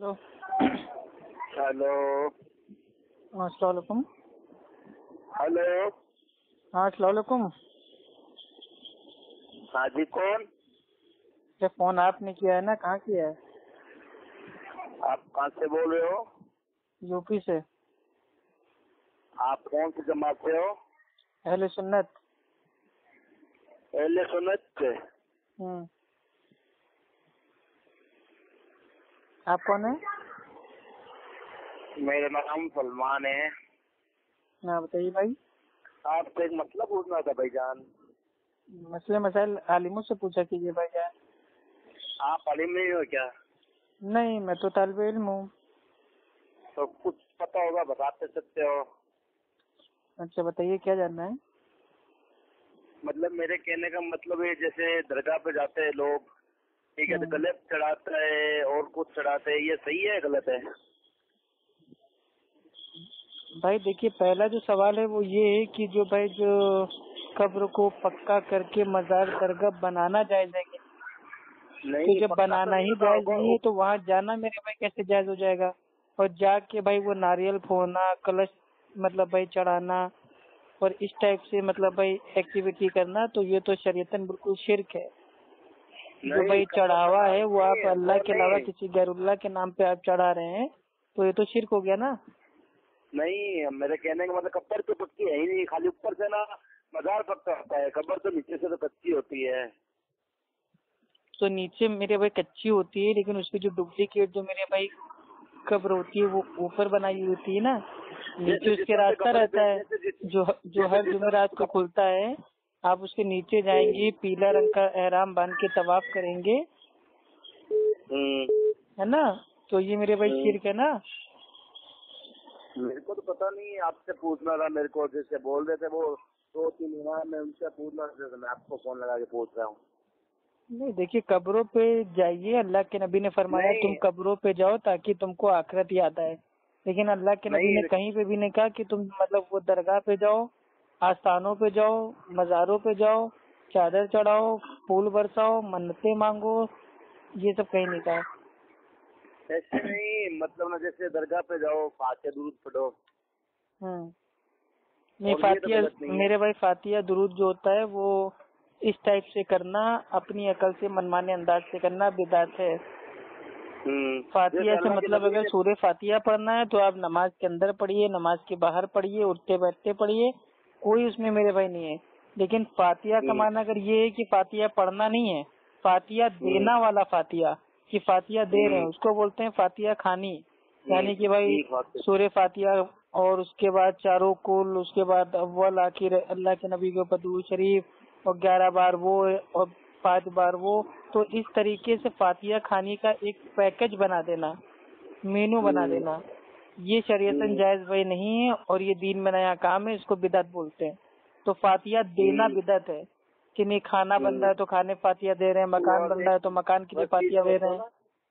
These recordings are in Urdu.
ہلو۔ ہاں السلام علیکم۔ ہیلو ہاں السلام علیکم۔ ہاں جی کون؟ یہ فون آپ نے کیا ہے نا کہاں کیا ہے؟ آپ کہاں سے بول رہے ہو؟ یو پی سے۔ آپ کون سی جماعت سے ہو؟ اہل سنت۔ اہل سنت سے۔ ہوں۔ آپ کون ہیں؟ میرا نام سلمان ہے۔ ہاں بتائیے بھائی۔ آپ سے ایک مسئلہ پوچھنا تھا بھائی جان۔ مسئلے مسائل عالموں سے پوچھا کیجیے بھائی جان۔ آپ علم نہیں ہو کیا؟ نہیں میں تو طالب علم ہوں۔ تو کچھ پتا ہوگا بتا سکتے ہو۔ اچھا بتائیے کیا جاننا ہے؟ مطلب میرے کہنے کا مطلب ہے جیسے درگاہ پہ جاتے ہیں لوگ۔ ٹھیک ہے تو۔ غلط چڑھاتا ہے اور کچھ چڑھاتے ہیں یہ صحیح ہے غلط ہے بھائی دیکھیے پہلا جو سوال ہے وہ یہ ہے کہ جو بھائی جو قبر کو پکا کر کے مزار درگاہ بنانا جائز ہے نہیں؟ تو جب بنانا ہی جائز نہیں ہے تو وہاں جانا میرے بھائی کیسے جائز ہو جائے گا اور جا کے بھائی وہ ناریل پھوڑنا کلش مطلب بھائی چڑھانا اور اس ٹائپ سے مطلب بھائی ایکٹیویٹی کرنا تو یہ تو شریعتاً بالکل شرک ہے جو بھائی چڑھاوا ہے وہ آپ اللہ کے علاوہ۔ کسی غیر اللہ کے نام پہ آپ چڑھا رہے ہیں تو یہ تو شرک ہو گیا نا؟ نہیں میرے کہنے کا مطلب قبر تو پکی ہے ہی نہیں خالی اوپر سے نا مزار پکا ہوتا ہے قبر تو نیچے سے تو کچی ہوتی ہے۔ تو نیچے میرے بھائی کچی ہوتی ہے لیکن اس کی جو ڈپلیکیٹ جو میرے بھائی قبر ہوتی ہے وہ اوپر بنائی ہوتی ہے نا۔ نیچے اس کے راستہ رہتا ہے جو جو ہر جمعرات کو کھلتا ہے آپ اس کے نیچے جائیں گے پیلا رنگ کا احرام باندھ کے طواف کریں گے۔ ہے نا تو یہ میرے بھائی شرک ہے نا میرے کو تو پتا نہیں آپ سے پوچھنا تھا میرے کو جیسے بول رہے تھے وہ دو تین میں ان سے پوچھنا تھا میں آپ کو فون لگا کے پوچھ رہا ہوں نہیں دیکھیے قبروں پہ جائیے اللہ کے نبی نے فرمایا۔ تم قبروں پہ جاؤ تاکہ تم کو آخرت یاد آئے لیکن اللہ کے نبی نے۔ کہیں پہ بھی نہیں کہا کہ تم مطلب وہ درگاہ پہ جاؤ آستانوں پہ جاؤ مزاروں پہ جاؤ چادر چڑھاؤ پھول برساؤ منتیں مانگو یہ سب کہیں نہیں کہا ایسے نہیں مطلب نا جیسے درگاہ پہ جاؤ فاتح درود پڑھو ہوں نہیں فاتحہ۔ میرے بھائی فاتحہ درود جو ہوتا ہے وہ اس ٹائپ سے کرنا اپنی عقل سے منمانے انداز سے کرنا بدعت ہے۔ فاتحہ سے مطلب اگر سورہ فاتحہ پڑھنا ہے تو آپ نماز کے اندر پڑھیے نماز کے باہر پڑھیے اٹھتے بیٹھتے پڑھیے کوئی اس میں میرے بھائی نہیں ہے لیکن فاتحہ کا ہوں۔ معنی اگر یہ ہے کہ فاتحہ پڑھنا نہیں ہے فاتحہ دینا والا فاتحہ کہ فاتحہ دے رہے ہیں ہوں۔ اس کو بولتے ہیں فاتحہ خانی یعنی کہ بھائی۔ سورہ فاتحہ اور اس کے بعد چاروں کل اس کے بعد اول آخر اللہ کے نبی کے درود شریف اور گیارہ بار وہ اور پانچ بار وہ تو اس طریقے سے فاتحہ خانی کا ایک پیکج بنا دینا مینو بنا۔ دینا یہ شریعتاً ہوں۔ جائز بھائی نہیں ہے اور یہ دین میں نیا کام ہے اس کو بدعت بولتے ہیں۔ تو فاتحہ دینا ہوں۔ بدعت ہے۔ کہ نہیں کھانا ہوں۔ بن رہا ہے تو کھانے فاتحہ دے رہے ہیں مکان بن رہا ہے تو مکان کے لیے فاتحہ دے رہے ہیں۔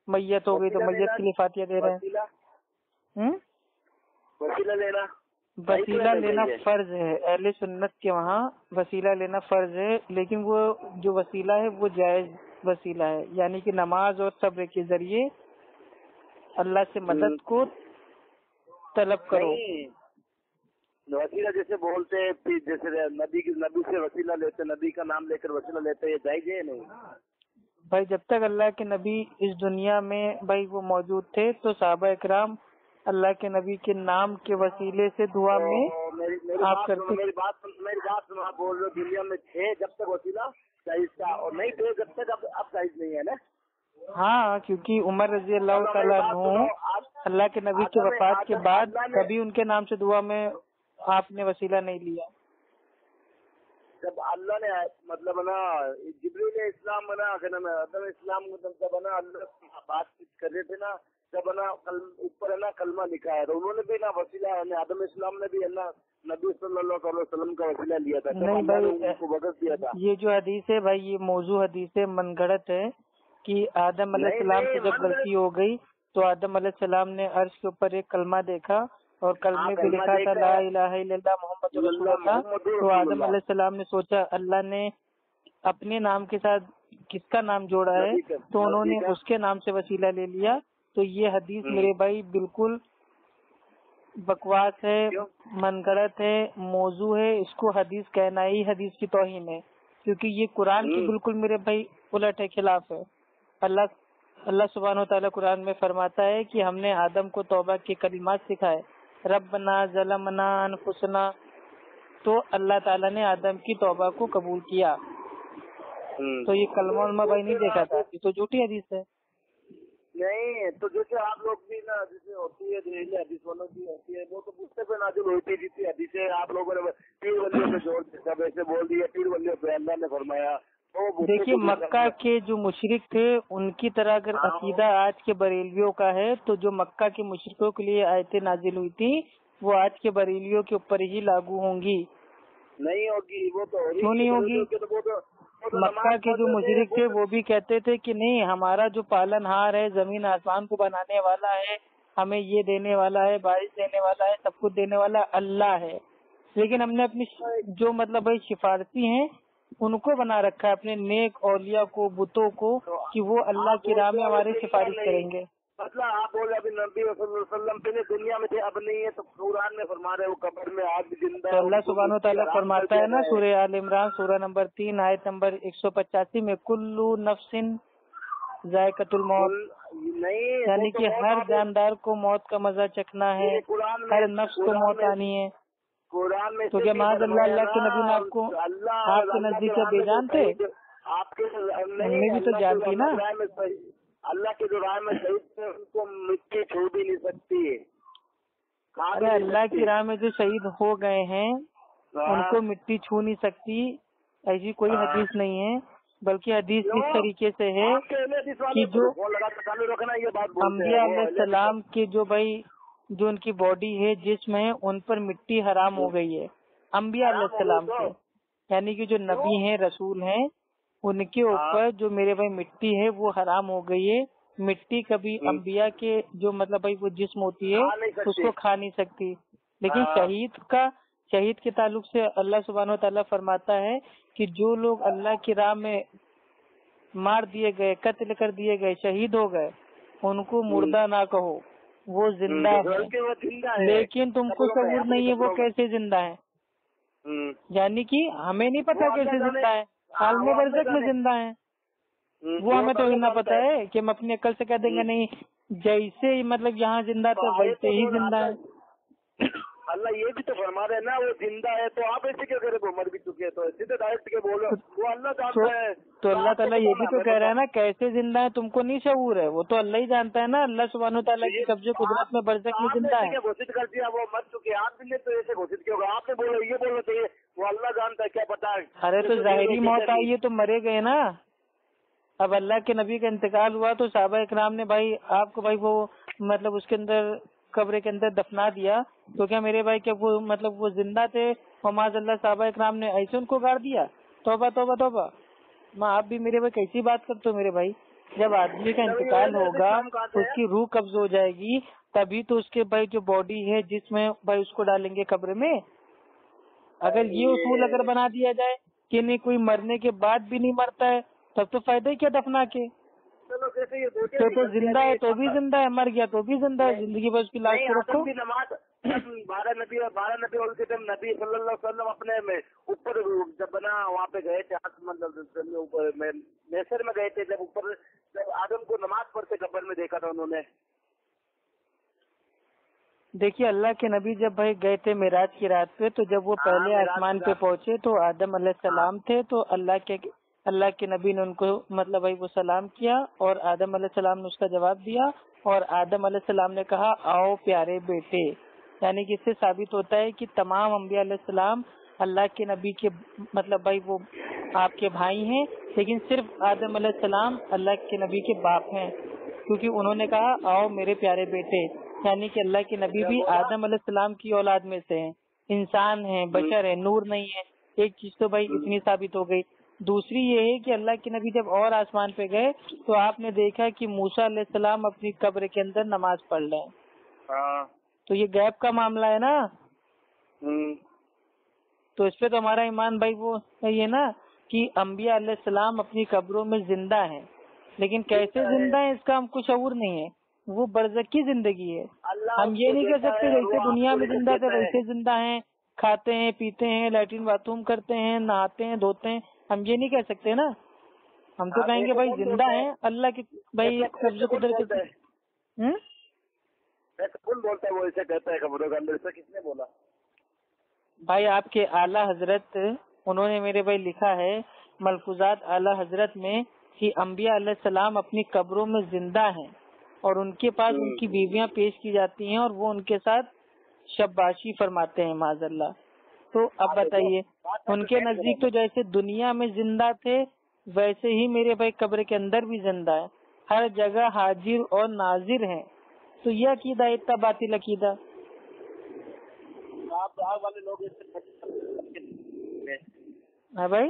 میت ہو گئی تو میت کے لیے فاتحہ دے رہے ہیں۔ وسیلہ لینا۔ فرض ہے۔ اہل سنت کے وہاں وسیلہ لینا فرض ہے لیکن وہ جو وسیلہ ہے وہ جائز وسیلہ ہے۔ یعنی کہ نماز اور صبر کے ذریعے اللہ سے مدد کو طلب کرو۔ وسیلہ جیسے بولتے ہیں جیسے نبی کی نبی سے وسیلہ لیتے نبی کا نام لے کر وسیلہ لیتے یہ جائز ہے نہیں؟ بھائی جب تک اللہ کے نبی اس دنیا میں بھائی وہ موجود تھے تو صحابہ اکرام اللہ کے نبی کے نام کے وسیلے سے دعا میں آپ کرتے- میری بات میری بات سنو آپ بول رہے ہو دنیا میں تھے جب تک وسیلہ جائز تھا اور نہیں تھے جب تک اب اب جائز نہیں ہے نا؟ ہاں کیونکہ عمر رضی اللہ تعالیٰ عنہ اللہ کے نبی کی وفات کے بعد کبھی ان کے نام سے دعا میں آپ نے وسیلہ نہیں لیا۔ جب اللہ نے مطلب نا جبریل اسلام نا کیا نام ہے عدم اسلام جب نا اللہ بات کر رہے تھے نا جب نا اوپر نا کلمہ لکھا ہے تو انہوں نے بھی نا وسیلہ عدم اسلام نے بھی نا نبی صلی اللہ علیہ وسلم کا وسیلہ لیا تھا۔ نہیں اللہ بھائی، یہ جو حدیث ہے بھائی یہ موضوع حدیث ہے من گڑت ہے۔ کہ آدم علیہ السلام سے جب غلطی ہو گئی تو آدم علیہ السلام نے عرش کے اوپر ایک کلمہ دیکھا اور کلمے ہاں، پہ کلمہ لکھا تھا لا۔ الہ الا اللہ محمد رسول اللہ تو آدم۔ علیہ السلام نے سوچا اللہ نے اپنے نام کے ساتھ کس کا نام جوڑا ہے تو انہوں نے اس کے نام سے وسیلہ لے لیا تو یہ حدیث۔ میرے بھائی بالکل بکواس ہے؟ من گڑت ہے موضوع ہے اس کو حدیث کہنا ہی حدیث کی توہین ہے کیونکہ یہ قرآن کی۔ بالکل میرے بھائی الٹ ہے خلاف ہے اللہ اللہ سبحانہ و تعالیٰ قرآن میں فرماتا ہے کہ ہم نے آدم کو توبہ کے کلمات سکھائے۔ ربنا ظلمنا انفسنا۔ تو اللہ تعالیٰ نے آدم کی توبہ کو قبول کیا۔ تو یہ کلمہ علمہ بھائی نہیں دیکھا تھا۔ یہ تو جھوٹی حدیث ہے۔ نہیں تو جیسے آپ لوگ بھی نا جیسے ہوتی ہے دہلی حدیث والوں کی ہوتی ہے وہ تو مجھ پہ نازل ہوتی ہے جتنی حدیثیں آپ لوگوں نے پیر ولیوں پہ دیا سب ایسے بول دیا پیر ولیوں پہ اللہ نے فرمایا۔ دیکھیے مکہ کے جو مشرق تھے ان کی طرح اگر ہاں۔ عقیدہ آج کے بریلیوں کا ہے تو جو مکہ کے مشرقوں کے لیے آیتیں نازل ہوئی تھی وہ آج کے بریلیوں کے اوپر ہی لاگو ہوں گی نہیں ہوگی وہ تو کیوں نہیں ہوگی؟ مکہ کے جو مشرق تھے وہ بھی کہتے تھے کہ نہیں ہمارا جو پالن ہار ہے زمین آسمان کو بنانے والا ہے ہمیں یہ دینے والا ہے بارش دینے والا ہے سب کچھ دینے والا اللہ ہے لیکن ہم نے اپنی جو مطلب بھائی سفارتی ہیں ان کو بنا رکھا ہے اپنے نیک اولیاء کو بتوں کو کہ وہ اللہ کی راہ میں ہماری سفارش کریں گے۔ مطلب آپ بولے ابھی نبی صلی اللہ علیہ وسلم پہلے دنیا میں تھے اب نہیں ہے تو قرآن میں فرما رہے وہ قبر میں آج بھی زندہ اللہ سبحانہ و تعالیٰ فرماتا ہے نا سورہ آل عمران سورہ نمبر تین آیت نمبر ایک سو پچاسی میں کلو نفسن ذائقت الموت۔ یعنی کہ ہر جاندار کو موت کا مزہ چکھنا ہے ہر نفس کو موت آنی ہے۔ قرآن میں تو سے کیا معاذ اللہ اللہ کے نبی نے آپ کو آپ کے نزدیک رائے بے جان تھے آپ کے بھی تو اللہ جان کے تھی نا۔ اللہ کے جو رائے میں صحیح تھے ان کو مٹی چھو بھی نہیں سکتی ارے اللہ۔ کی راہ میں جو شہید ہو گئے ہیں ان ہاں۔ کو مٹی چھو نہیں سکتی ایسی کوئی ہاں۔ حدیث نہیں ہے بلکہ حدیث؟ اس طریقے سے ہے کہ جو انبیاء علیہ السلام کے جو بھائی جو ان کی باڈی ہے جسم ہے ان پر مٹی حرام ہو گئی ہے انبیاء علیہ السلام سے؟ یعنی کہ جو نبی ہیں رسول ہیں ان کے اوپر جو میرے بھائی مٹی ہے وہ حرام ہو گئی ہے مٹی کبھی۔ انبیاء کے جو مطلب بھائی وہ جسم ہوتی ہے۔ اس کو کھا نہیں سکتی لیکن ہاں۔ شہید کا شہید کے تعلق سے اللہ سبحانہ و تعالیٰ فرماتا ہے کہ جو لوگ اللہ کی راہ میں مار دیے گئے قتل کر دیے گئے شہید ہو گئے ان کو مردہ نہ کہو وہ زندہ ہے۔ لیکن تم کو شعور نہیں ہے وہ۔ کیسے زندہ ہے۔ یعنی کہ ہمیں نہیں پتا کیسے زندہ ہے۔ عالم برزخ میں زندہ ہے۔ وہ ہمیں تو جانتا پتا ہے کہ ہم اپنی عقل سے کہہ دیں گے نہیں جیسے مطلب یہاں زندہ تھا ویسے ہی زندہ ہے۔ اللہ یہ بھی تو فرما رہے نا وہ زندہ ہے تو آپ ایسے کیوں کرے وہ مر بھی چکے تو۔ سیدھے ڈائریکٹ کے بولو۔ وہ اللہ جانتا ہے۔ تو اللہ تعالیٰ یہ بھی تو کہہ رہا ہے نا کیسے زندہ ہے تم کو نہیں شعور ہے۔ وہ تو اللہ ہی جانتا ہے نا۔ اللہ سبحانہ و تعالیٰ کی قبضے قدرت میں برزخ میں زندہ ہے۔ گھوشت کر دیا وہ مر چکے۔ آپ نے تو ایسے گھوشت کیا ہوگا آپ نے بولو یہ بولنا چاہیے وہ اللہ جانتا ہے کیا پتا ہے؟ ارے تو ظاہری موت آئی ہے تو مرے گئے نا۔ اب اللہ کے نبی کا انتقال ہوا تو صحابہ اکرام نے بھائی آپ کو بھائی وہ مطلب اس کے اندر قبر کے اندر دفنا دیا۔ تو کیا میرے بھائی کیا وہ مطلب وہ زندہ تھے؟ اور معاذ اللہ صحابہ اکرام نے ایسے ان کو گاڑ دیا۔ توبہ توبہ توبہ۔ ماں، آپ بھی میرے بھائی کیسی بات کرتے ہو میرے بھائی؟ جب آدمی کا انتقال ہوگا، اس کی روح قبض ہو جائے گی، تبھی تو اس کے بھائی جو باڈی ہے، جس میں بھائی اس کو ڈالیں گے قبر میں، اگر یہ اصول اگر بنا دیا جائے کہ نہیں، کوئی مرنے کے بعد بھی نہیں مرتا ہے، تب تو فائدہ ہی کیا دفنا کے؟ یہ تو تو زندہ ہے تو بھی زندہ ہے مر گیا تو بھی زندہ ہے زندگی بھر اس کی لاش کو رکھو۔ نماز بارہ نبی بارہ نبی اور کے ٹائم نبی صلی اللہ علیہ وسلم اپنے میں اوپر جب بنا وہاں پہ گئے تھے مطلب اوپر میسر میں گئے تھے جب اوپر جب آدم کو نماز پڑھتے قبر میں دیکھا تھا انہوں نے۔ دیکھیے اللہ کے نبی جب بھائی گئے تھے معراج کی رات پہ تو جب وہ ہاں، پہلے آسمان پہ۔ پہنچے تو آدم علیہ السلام تھے تو اللہ کے اللہ کے نبی نے ان کو مطلب بھائی وہ سلام کیا اور آدم علیہ السلام نے اس کا جواب دیا اور آدم علیہ السلام نے کہا، آؤ پیارے بیٹے. یعنی کہ اس سے ثابت ہوتا ہے کہ تمام انبیاء علیہ السلام اللہ کے نبی کے مطلب بھائی وہ آپ کے بھائی ہیں، لیکن صرف آدم علیہ السلام اللہ کے نبی کے باپ ہیں۔ کیونکہ انہوں نے کہا، آؤ میرے پیارے بیٹے. یعنی کہ اللہ کے نبی بھی آدم علیہ السلام کی اولاد میں سے ہیں۔ انسان ہیں، بشر ہیں، نور نہیں ہے ایک چیز تو بھائی اتنی ثابت ہو گئی۔ دوسری یہ ہے کہ اللہ کے نبی جب اور آسمان پہ گئے تو آپ نے دیکھا کہ موسا علیہ السلام اپنی قبر کے اندر نماز پڑھ رہے ہیں ہاں۔ تو یہ گیپ کا معاملہ ہے نا؟ تو اس پہ تو ہمارا ایمان بھائی وہ یہ نا کہ انبیاء علیہ السلام اپنی قبروں میں زندہ ہیں۔ لیکن کیسے زندہ ہیں اس کا ہم کو شعور نہیں ہے۔ وہ برزخ کی زندگی ہے۔ ہم یہ نہیں کہہ سکتے جیسے دنیا میں زندہ تھے۔ ویسے زندہ ہیں کھاتے ہیں پیتے ہیں لیٹرین باتھ روم کرتے ہیں نہاتے ہیں دھوتے ہیں۔ ہم یہ نہیں کہہ سکتے نا۔ ہم تو کہیں گے بھائی زندہ؟ ہیں اللہ کی بھائی قبض ایسا کون بولتا ہے؟ وہ کہتا ہے خبروں کے اندر ایسا کس نے بولا؟ بھائی آپ کے اعلیٰ حضرت انہوں نے میرے بھائی لکھا ہے ملفوظات اعلیٰ حضرت میں کہ انبیاء علیہ السلام اپنی قبروں میں زندہ ہیں اور ان کے پاس ان کی بیویاں پیش کی جاتی ہیں اور وہ ان کے ساتھ شباشی فرماتے ہیں معذ اللہ۔ تو اب بتائیے ان کے نزدیک تو جیسے دنیا میں زندہ تھے ویسے ہی میرے بھائی قبر کے اندر بھی زندہ ہے ہر جگہ حاضر اور ناظر ہیں۔ تو یہ عقیدہ اتنا باطل عقیدہ۔ والے لوگ ہاں بھائی؟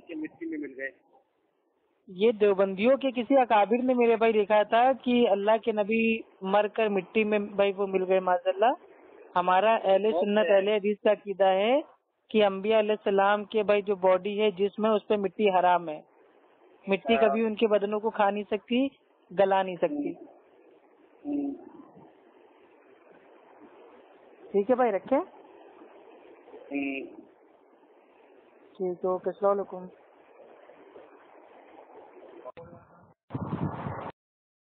کے مٹی میں مل گئے۔ یہ دیوبندیوں کے کسی اکابر نے میرے بھائی لکھا تھا کہ اللہ کے نبی مر کر مٹی میں بھائی وہ مل گئے معذ اللہ ہمارا اہل سنت اہل حدیث کا عقیدہ ہے کہ انبیاء علیہ السلام کے بھائی جو باڈی ہے جسم ہے اس پہ مٹی حرام ہے۔ مٹی کبھی ان کے بدنوں کو کھا نہیں سکتی گلا نہیں سکتی۔ ٹھیک ہے بھائی رکھے ٹھیک ہے اوکے السلام علیکم۔